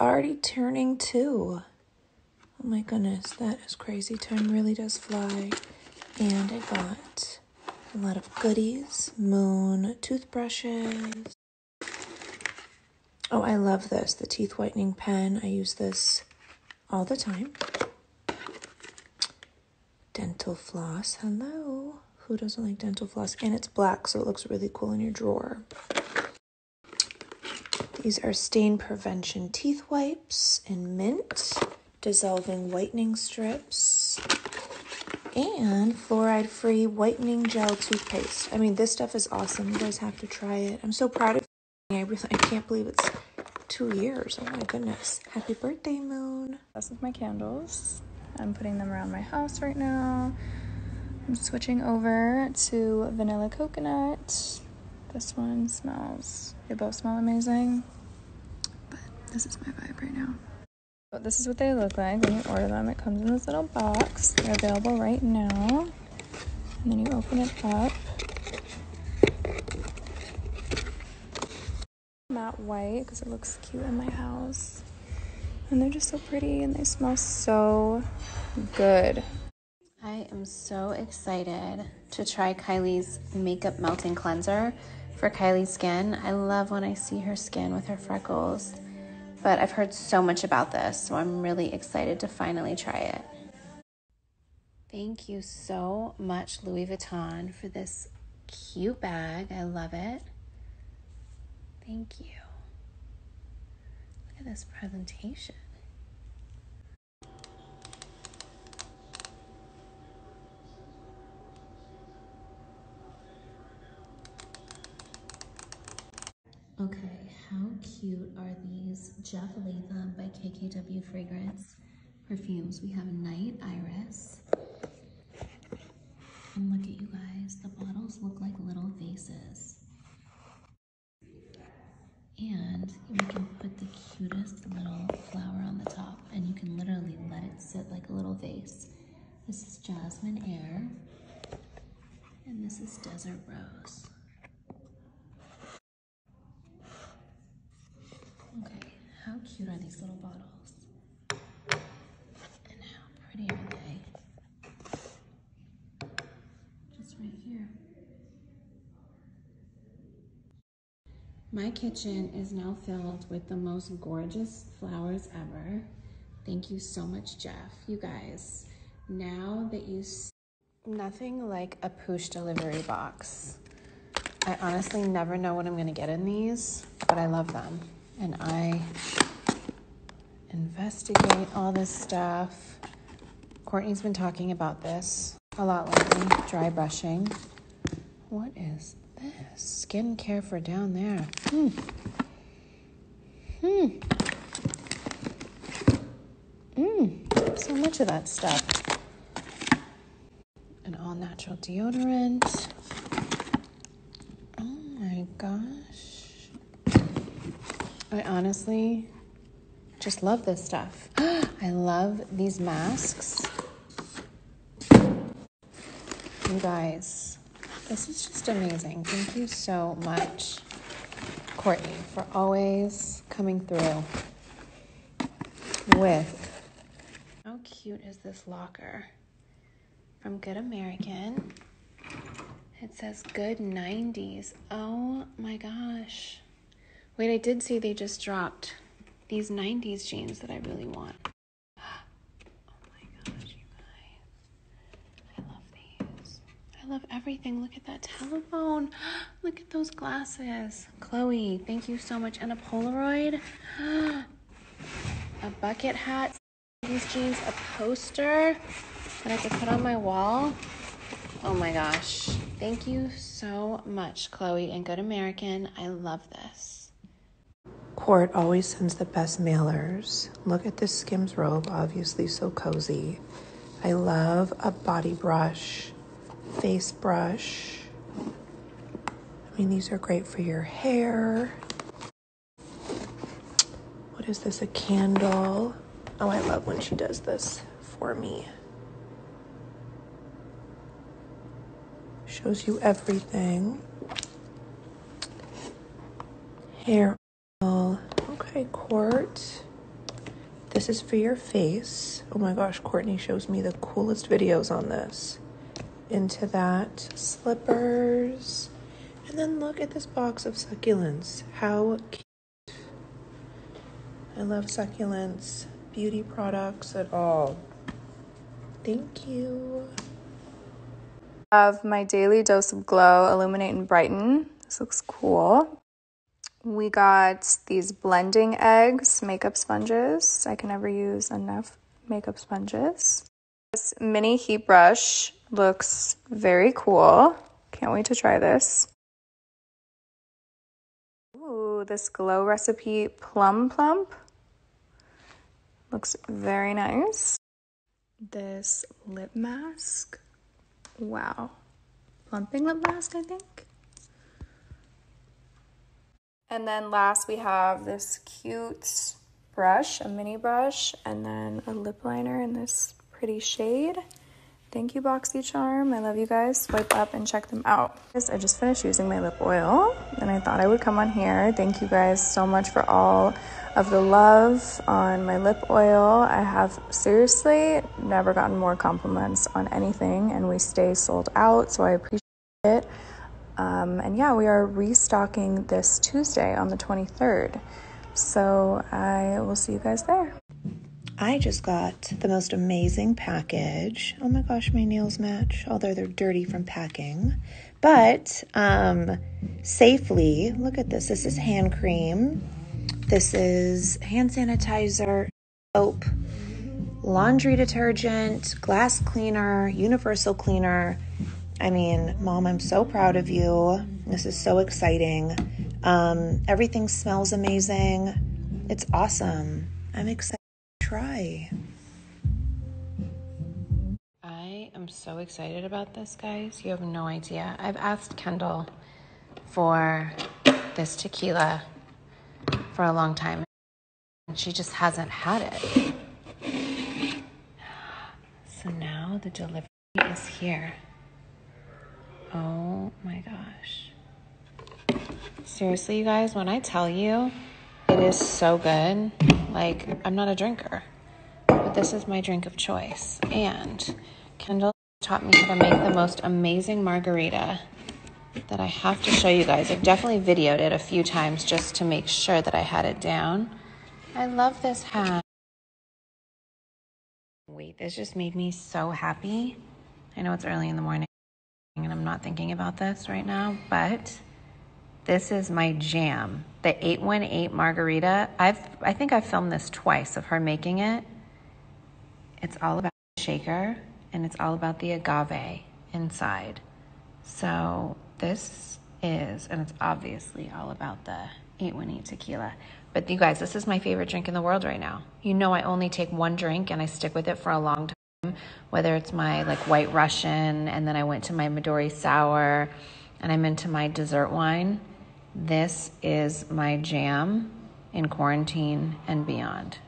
already turning two. Oh my goodness, that is crazy. Time really does fly. And I got a lot of goodies, moon toothbrushes. Oh, I love this, the teeth whitening pen. I use this all the time. Dental floss. Hello. Who doesn't like dental floss? And it's black, so it looks really cool in your drawer. These are stain prevention teeth wipes in mint, dissolving whitening strips, and fluoride free whitening gel toothpaste. I mean, this stuff is awesome. You guys have to try it. I'm so proud of. I I can't believe it's two years. Oh my goodness. Happy birthday, Moon. That's is my candles. I'm putting them around my house right now. I'm switching over to vanilla coconut. This one smells, they both smell amazing. But this is my vibe right now. But this is what they look like when you order them. It comes in this little box. They're available right now. And then you open it up. Matte white because it looks cute in my house. And they're just so pretty and they smell so good. I am so excited to try Kylie's makeup melting cleanser for Kylie's skin. I love when I see her skin with her freckles, but I've heard so much about this, so I'm really excited to finally try it. Thank you so much, Louis Vuitton, for this cute bag. I love it. Thank you. Look at this presentation. Okay, how cute are these Jeff Leatham by KKW Fragrance perfumes? We have Night Iris. And look at you guys, the bottles look like little vases. And we can put the cutest little flower on the top and you can literally let it sit like a little vase. This is Jasmine Air and this is Desert Rose. Okay, how cute are these little bottles? And how pretty are they? Just right here. My kitchen is now filled with the most gorgeous flowers ever. Thank you so much, Jeff. You guys, now that you nothing like a Poosh delivery box. I honestly never know what I'm gonna get in these, but I love them and I investigate all this stuff. Kourtney's been talking about this a lot lately, dry brushing. What is this? Skincare for down there. Hmm. Hmm. Mmm. So much of that stuff. An all natural deodorant. Oh my gosh. I honestly just love this stuff. I love these masks. You guys, this is just amazing. Thank you so much, Kourtney, for always coming through with. How cute is this locker? From Good American. It says good 90s. Oh my gosh. Wait, I did see they just dropped these 90s jeans that I really want. Oh. I love these. I love everything. Look at that telephone. Look at those glasses. Khloe, thank you so much. And a Polaroid. A bucket hat. These jeans, a poster that I could put on my wall. Oh my gosh. Thank you so much, Khloe and Good American. I love this. Court always sends the best mailers. Look at this Skims robe, obviously so cozy. I love a body brush, face brush. I mean, these are great for your hair. What is this? A candle. Oh, I love when she does this for me. Shows you everything. Hair Court. This is for your face. Oh my gosh, Kourtney shows me the coolest videos on this. Into that. Slippers. And then look at this box of succulents. How cute. I love succulents, beauty products at all. Thank you. Have my daily dose of glow, illuminate and brighten. This looks cool. We got these blending eggs makeup sponges. I can never use enough makeup sponges. This mini heat brush looks very cool. Can't wait to try this. Ooh, this glow recipe plum plump looks very nice. This lip mask. Wow. Plumping lip mask, I think. And then last we have this cute brush, a mini brush, and then a lip liner in this pretty shade. Thank you, BoxyCharm. I love you guys. Swipe up and check them out. I just finished using my lip oil and I thought I would come on here. Thank you guys so much for all of the love on my lip oil. I have seriously never gotten more compliments on anything and we stay sold out, so I appreciate. Um, and yeah, we are restocking this Tuesday on the 23rd. So I will see you guys there. I just got the most amazing package. Oh my gosh, my nails match, although they're dirty from packing. But um, safely, look at this. This is hand cream. This is hand sanitizer, soap, laundry detergent, glass cleaner, universal cleaner. I mean, mom, I'm so proud of you. This is so exciting. Um, everything smells amazing. It's awesome. I'm excited to try. I am so excited about this, guys. You have no idea. I've asked Kendall for this tequila for a long time, and she just hasn't had it. So now the delivery is here. Oh my gosh. Seriously, you guys, when I tell you it is so good, like, I'm not a drinker, but this is my drink of choice. And Kendall taught me how to make the most amazing margarita that I have to show you guys. I've definitely videoed it a few times just to make sure that I had it down. I love this hat. Wait, this just made me so happy. I know it's early in the morning and I'm not thinking about this right now, but this is my jam. The 818 margarita. I've I think I've filmed this twice of her making it. It's all about the shaker and it's all about the agave inside. So this is, and it's obviously all about the 818 tequila. But you guys, this is my favorite drink in the world right now. You know, I only take one drink and I stick with it for a long time, whether it's my like white Russian, and then I went to my Midori sour, and I'm into my dessert wine. This is my jam in quarantine and beyond.